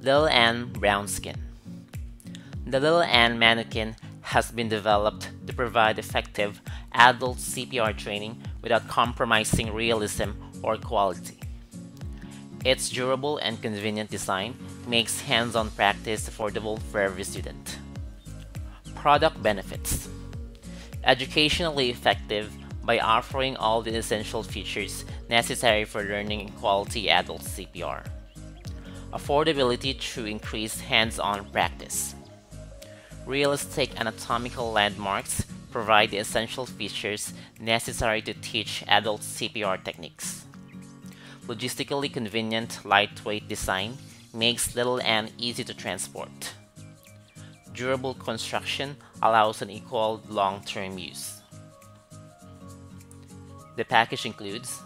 Little Anne Brown Skin The Little Anne mannequin has been developed to provide effective adult CPR training without compromising realism or quality. Its durable and convenient design makes hands-on practice affordable for every student. Product benefits Educationally effective by offering all the essential features necessary for learning quality adult CPR. Affordability through increased hands-on practice. Realistic anatomical landmarks provide the essential features necessary to teach adult CPR techniques. Logistically convenient, lightweight design makes Little Anne easy to transport. Durable construction allows an equal long-term use. The package includes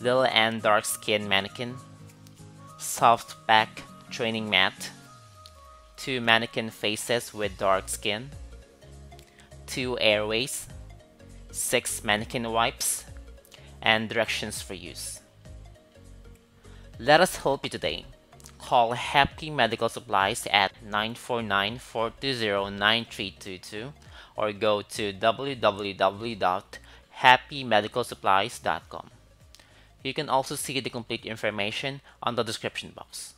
Little Anne Dark Skin Mannequin, Soft Back Training Mat, two mannequin faces with dark skin, two airways, six mannequin wipes, and directions for use. Let us help you today. Call Happy Medical Supplies at 949-420-9322 or go to www.happymedicalsupplies.com. You can also see the complete information on the description box.